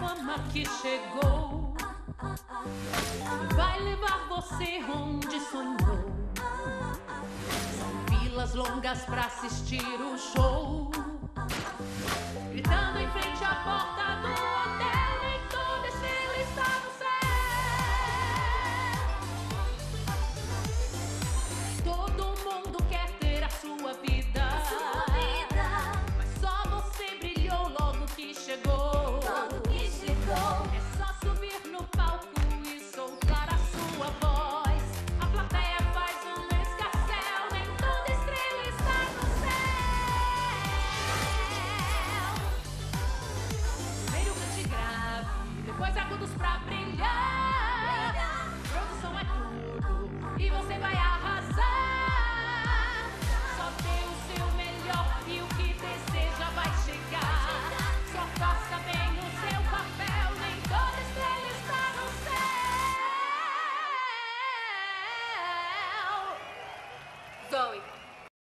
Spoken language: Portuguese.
fama que chegou vai levar você onde sonhou. São filas longas pra assistir o show.